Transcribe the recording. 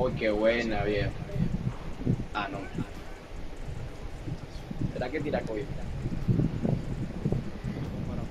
Oh, qué buena, viejo. Ah, no. ¿Será que tira COVID? Bueno,